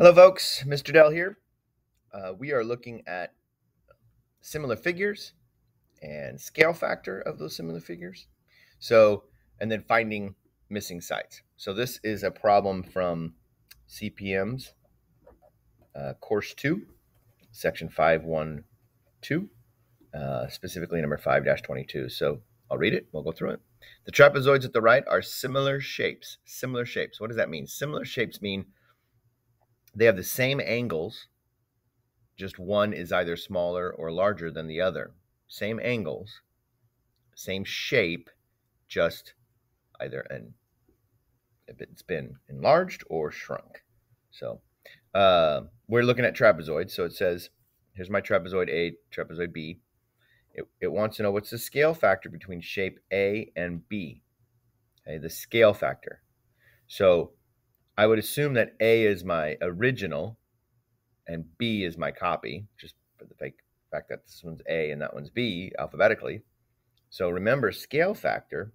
Hello, folks. Mr. Dell here. Uh, we are looking at similar figures and scale factor of those similar figures. So, and then finding missing sides. So this is a problem from CPM's uh, course two, section 512, uh, specifically number 5-22. So I'll read it. We'll go through it. The trapezoids at the right are similar shapes. Similar shapes. What does that mean? Similar shapes mean they have the same angles, just one is either smaller or larger than the other. Same angles, same shape, just either an if it's been enlarged or shrunk. So uh, we're looking at trapezoids. So it says, here's my trapezoid A, trapezoid B. It, it wants to know what's the scale factor between shape A and B. Okay, the scale factor. So I would assume that A is my original and B is my copy, just for the fact that this one's A and that one's B alphabetically. So remember, scale factor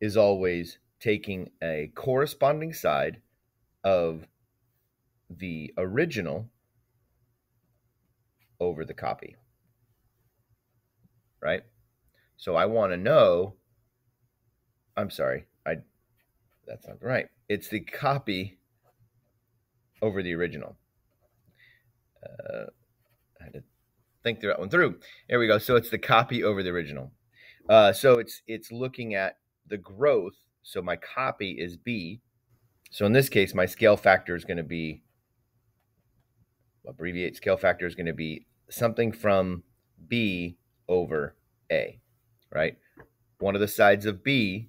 is always taking a corresponding side of the original over the copy. Right? So I want to know, I'm sorry, I that's not right. It's the copy over the original. Uh, I had to think that one through. There we go. So it's the copy over the original. Uh, so it's it's looking at the growth. So my copy is B. So in this case, my scale factor is going to be abbreviate scale factor is going to be something from B over A, right? One of the sides of B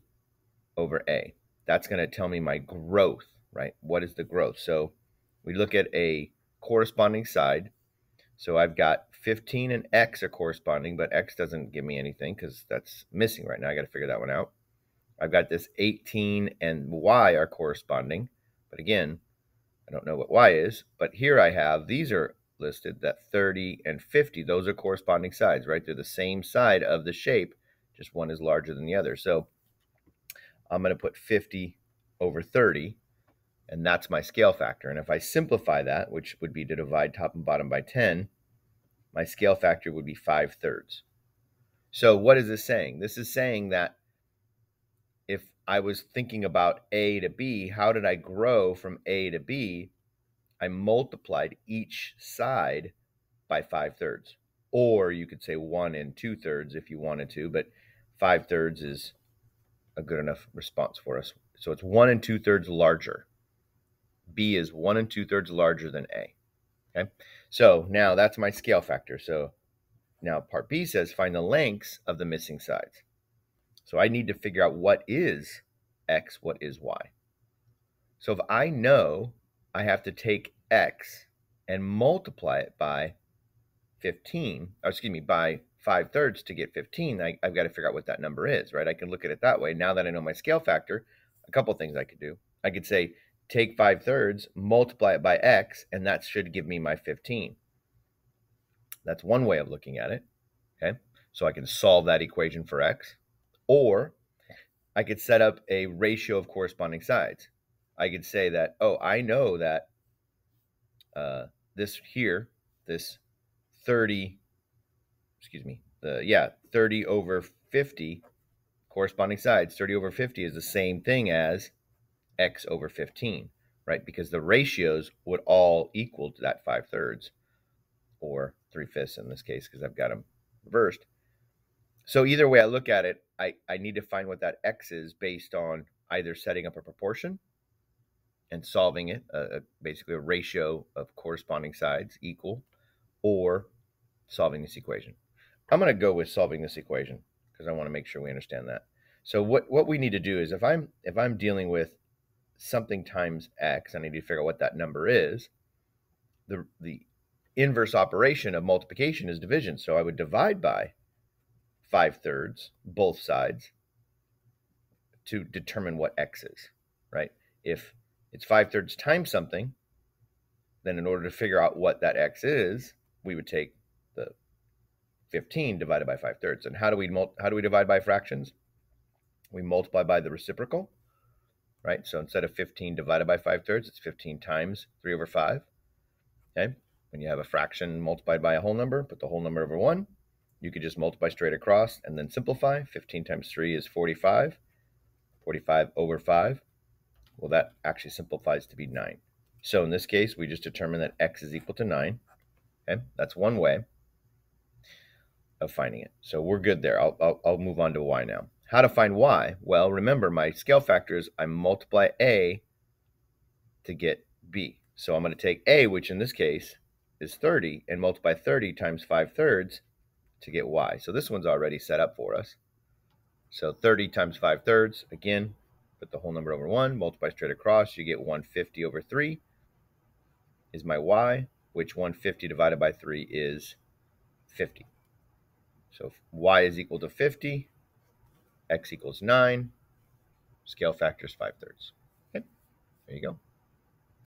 over A that's going to tell me my growth, right? What is the growth? So we look at a corresponding side. So I've got 15 and X are corresponding, but X doesn't give me anything because that's missing right now. I got to figure that one out. I've got this 18 and Y are corresponding, but again, I don't know what Y is. But here I have, these are listed, that 30 and 50, those are corresponding sides, right? They're the same side of the shape, just one is larger than the other. So I'm going to put 50 over 30, and that's my scale factor. And if I simplify that, which would be to divide top and bottom by 10, my scale factor would be 5 thirds. So what is this saying? This is saying that if I was thinking about A to B, how did I grow from A to B? I multiplied each side by 5 thirds. Or you could say 1 and 2 thirds if you wanted to, but 5 thirds is a good enough response for us. So it's one and two thirds larger. B is one and two thirds larger than A. Okay. So now that's my scale factor. So now part B says find the lengths of the missing sides. So I need to figure out what is X, what is Y. So if I know I have to take X and multiply it by 15, or excuse me, by 5 thirds to get 15, I, have got to figure out what that number is, right? I can look at it that way. Now that I know my scale factor, a couple things I could do. I could say, take 5 thirds, multiply it by x, and that should give me my 15. That's one way of looking at it, okay? So I can solve that equation for x. Or I could set up a ratio of corresponding sides. I could say that, oh, I know that uh, this here, this 30 excuse me, the yeah, 30 over 50 corresponding sides, 30 over 50 is the same thing as x over 15, right? Because the ratios would all equal to that 5 thirds or 3 fifths in this case because I've got them reversed. So either way I look at it, I, I need to find what that x is based on either setting up a proportion and solving it, uh, basically a ratio of corresponding sides equal, or solving this equation. I'm going to go with solving this equation because I want to make sure we understand that. So what, what we need to do is if I'm if I'm dealing with something times x, I need to figure out what that number is. The the inverse operation of multiplication is division. So I would divide by 5 thirds, both sides, to determine what x is, right? If it's 5 thirds times something, then in order to figure out what that x is, we would take 15 divided by 5 thirds. And how do we how do we divide by fractions? We multiply by the reciprocal, right? So instead of 15 divided by 5 thirds, it's 15 times 3 over 5. Okay? When you have a fraction multiplied by a whole number, put the whole number over 1. You could just multiply straight across and then simplify. 15 times 3 is 45. 45 over 5. Well, that actually simplifies to be 9. So in this case, we just determine that x is equal to 9. Okay? That's one way of finding it. So we're good there. I'll, I'll, I'll move on to y now. How to find y? Well, remember my scale factors, I multiply a to get b. So I'm going to take a, which in this case is 30, and multiply 30 times 5 thirds to get y. So this one's already set up for us. So 30 times 5 thirds, again, put the whole number over 1, multiply straight across, you get 150 over 3 is my y, which 150 divided by 3 is 50. So y is equal to 50, x equals 9, scale factor is 5 thirds. Okay, there you go.